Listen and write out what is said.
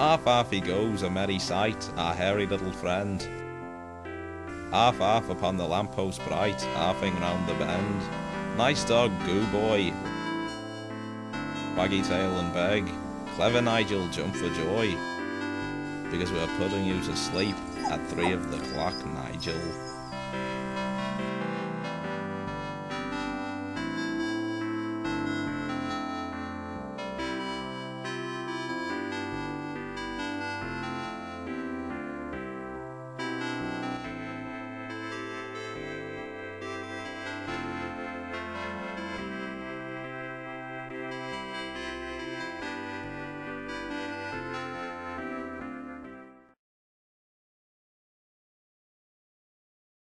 Off, off he goes, a merry sight, our hairy little friend. Half half upon the lamppost bright, halfing round the bend. Nice dog, goo boy. Waggy tail and beg. Clever Nigel, jump for joy. Because we're putting you to sleep at three of the clock, Nigel.